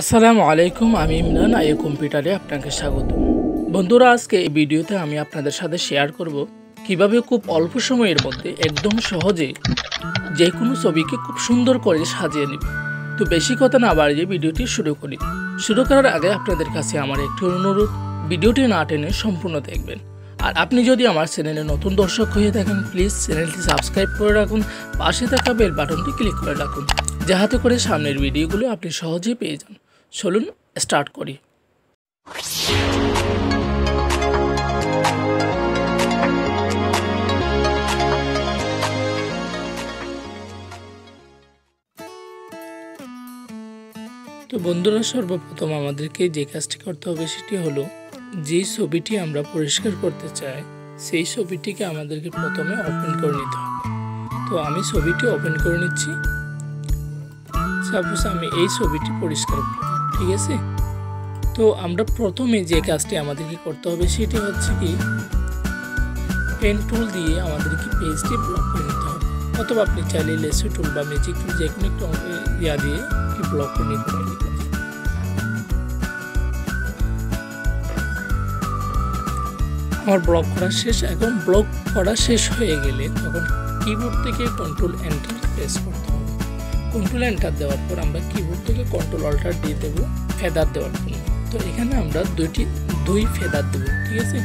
আসসালামু আলাইকুম, আমি ইমরান আইএ কম্পিউটারে আপনাকে স্বাগত। বন্ধুরা, আজকে এই ভিডিওতে আমি আপনাদের সাথে শেয়ার করব কীভাবে খুব অল্প সময়ের মধ্যে একদম সহজে যে কোনো ছবিকে খুব সুন্দর করে সাজিয়ে নেব। তো বেশি কথা না বাড়িয়ে ভিডিওটি শুরু করি। শুরু করার আগে আপনাদের কাছে আমার একটি অনুরোধ, ভিডিওটি না টেনে সম্পূর্ণ দেখবেন। আর আপনি যদি আমার চ্যানেলে নতুন দর্শক হয়ে থাকেন, প্লিজ চ্যানেলটি সাবস্ক্রাইব করে রাখুন, পাশে থাকা বেল বাটনটি ক্লিক করে রাখুন, যাহাতে করে সামনের ভিডিওগুলো আপনি সহজেই পেয়ে যান। চলুন স্টার্ট করি। তো বন্ধুরা, সর্বপ্রথম আমাদেরকে যে কাজটি করতে হবে সেটি হলো, যেই ছবিটি আমরা পরিষ্কার করতে চাই, সেই ছবিটিকে আমাদেরকে প্রথমে ওপেন করে নিতে হবে। তো আমি ছবিটি ওপেন করে নিচ্ছি। সাপোজ আমি এই ছবিটি পরিষ্কার করব। ঠিক আছে? তো আমরা প্রথমে যে কাজটি আমাদেরকে করতে হবে সেটি হচ্ছে কি পেন টুল দিয়ে আমাদেরকে পেজটি ব্লক করে নিতে হবে। অথবা আপনি চাইলে লেসু টুল বা ম্যাজিক টুল যে কোনো একটু ইয়া দিয়ে ব্লক করে নিতে পারেন। আমার ব্লক করা শেষ, এখন ব্লক করা শেষ হয়ে গেলে তখন কিবোর্ড থেকে কন্ট্রোল এন্টার প্রেস করতে হবে। কন্ট্রোল এন্টার দেওয়ার পর আমরা কিবোর্ড থেকে কন্ট্রোল অল্টার দিয়ে দেবো ফেদার দেওয়ার জন্য। তো এখানে আমরা দুইটি, দুই ফেদার দেবো, ঠিক আছে?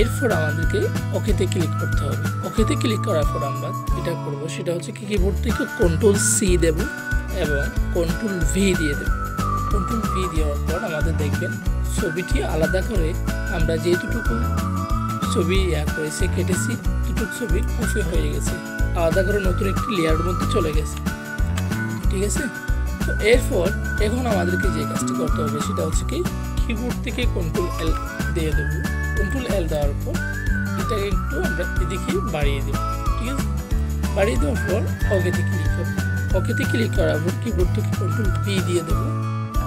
এরপর আমাদেরকে ওকেতে ক্লিক করতে হবে। ওকেতে ক্লিক করার পর আমরা যেটা করব, সেটা হচ্ছে কি কিবোর্ড থেকে কন্ট্রোল সি দেব এবং কন্ট্রোল ভি দিয়ে দেব। কন্ট্রোল ভি দেওয়ার পর আমাদের দেখবেন ছবিটি আলাদা করে আমরা যেটুকু ছবি ইয়া করেছি, কেটেছি দুটুক ছবি কফি হয়ে গেছে। আলাদা করে নতুন একটি লেয়ারের মধ্যে চলে গেছে। ঠিক আছে? তো এরপর এখন আমাদেরকে যে কাজটি করতে হবে সেটা হচ্ছে কি কিবোর্ড থেকে কন্ট্রোল এল দিয়ে দেবো। কন্ট্রোল এল দেওয়ার পর এটাকে একটু আমরা এদিকে বাড়িয়ে দেবো, ঠিক আছে? বাড়িয়ে দেওয়ার পর ওকেতে ক্লিক করব। ওকেতে ক্লিক করার পর কিবোর্ড থেকে কন্ট্রোল বি দিয়ে দেবো।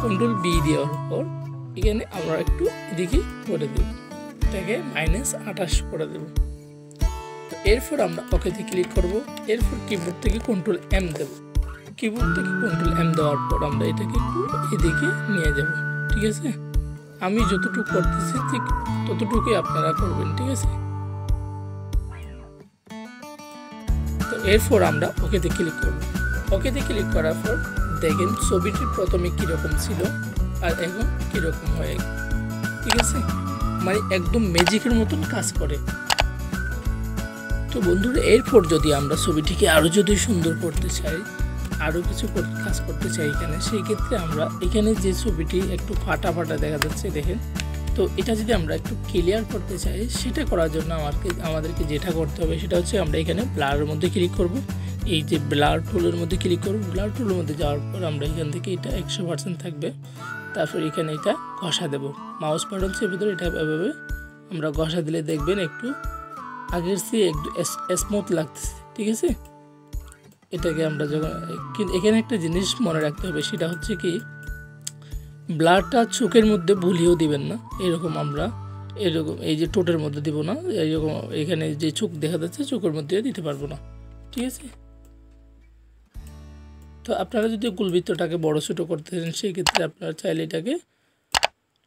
কন্ট্রোল বি দেওয়ার পর এখানে আমরা একটু এদিকে করে দেবো। এটাকে মাইনাস আঠাশ করে দেবো। তো এরপর আমরা ওকেতে ক্লিক করব। এরপর কিবোর্ড থেকে কন্ট্রোল এম দেবো। কিবোর্ড থেকে কন্ট্রোল এম দেওয়ার পর আমরা এটাকে একটু এদিকে নিয়ে যাব, ঠিক আছে? আমি যতটুকু করতেছি ঠিক ততটুকুই আপনারা করবেন, ঠিক আছে? তো এরপর আমরা ওকেতে ক্লিক করব। ওকেতে ক্লিক করার পর দেখেন ছবিটি প্রথমে কীরকম ছিল আর এখন কীরকম হয়ে ঠিক আছে? মানে একদম ম্যাজিকের মতন কাজ করে। তো বন্ধুরা, এরপর যদি আমরা ছবিটিকে আরও যদি সুন্দর করতে চাই আরও কিছু কাজ করতে চাই এখানে, সেই ক্ষেত্রে আমরা এখানে যে ছবিটি একটু ফাটা ফাটা দেখা যাচ্ছে, দেখেন। তো এটা যদি আমরা একটু ক্লিয়ার করতে চাই, সেটা করার জন্য আমাকে আমাদেরকে যেটা করতে হবে সেটা হচ্ছে আমরা এখানে ব্লারের মধ্যে ক্লিক করব। এই যে ব্লার টুলের মধ্যে ক্লিক করব ব্লার টুলের মধ্যে যাওয়ার পর আমরা এখান থেকে এটা একশো পার্সেন্ট থাকবে। তারপর এখানে এটা ঘষা দেব। মাউস বাটনসের ভিতরে এটা এভাবে আমরা ঘষা দিলে দেখবেন একটু আগের চেয়ে একটু স্মুথ লাগতেছে, ঠিক আছে? এটাকে আমরা যখন এখানে একটা জিনিস মনে রাখতে হবে, সেটা হচ্ছে কি, ব্লাডটা চোখের মধ্যে ভুলিয়েও দিবেন না, এরকম আমরা, এরকম, এই যে টোটের মধ্যে দিব না, এরকম, এখানে যে চোখ দেখা যাচ্ছে চোখের মধ্যে দিতে পারব না, ঠিক আছে? তো আপনারা যদি গুলবৃত্তটাকে বড় ছোটো করতে চান সেই ক্ষেত্রে আপনারা চাইলে এটাকে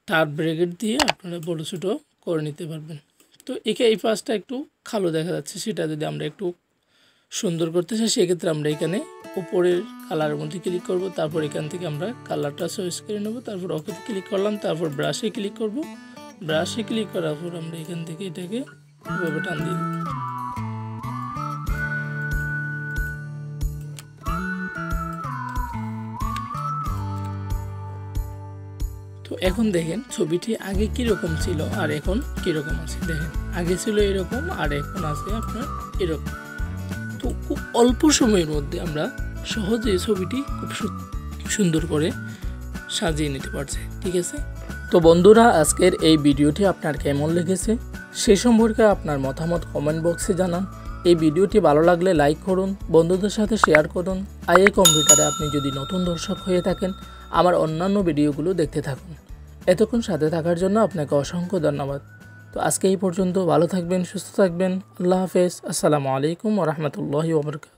টার ব্রেকেট দিয়ে আপনারা বড় ছোটো করে নিতে পারবেন। তো একে এই পাশটা একটু খালো দেখা যাচ্ছে, সেটা যদি আমরা একটু সুন্দর করতে চাই, সেক্ষেত্রে আমরা এখানে উপরের কালারের মধ্যে ক্লিক করব, তারপর এখান থেকে আমরা কালারটা চয়েস করে নেব, তারপর ওকেতে ক্লিক করলাম, তারপর ব্রাশে ক্লিক করব। ব্রাশে ক্লিক করার পর আমরা এখান থেকে এটাকে এভাবে টান দেব। তো এখন দেখেন ছবিটি আগে কীরকম ছিল আর এখন কীরকম আছে। দেখেন, আগে ছিল এরকম আর এখন আছে আপনার এরকম। খুব অল্প সময়ের মধ্যে আমরা সহজে ছবিটি খুব সুন্দর করে সাজিয়ে নিতে পারছি, ঠিক আছে? তো বন্ধুরা, আজকের এই ভিডিওটি আপনার কেমন লেগেছে? সে সম্পর্কে আপনার মতামত কমেন্ট বক্সে জানান। এই ভিডিওটি ভালো লাগলে লাইক করুন, বন্ধুদের সাথে শেয়ার করুন। আর এই কম্পিউটারে আপনি যদি নতুন দর্শক হয়ে থাকেন, আমার অন্যান্য ভিডিওগুলো দেখতে থাকুন। এতক্ষণ সাথে থাকার জন্য আপনাকে অসংখ্য ধন্যবাদ। তো আজকে এই পর্যন্ত ভালো থাকবেন সুস্থ থাকবেন। আল্লাহ হাফেজ। আসসালামু আলাইকুম রহমতুল্লাহি ওবরকাত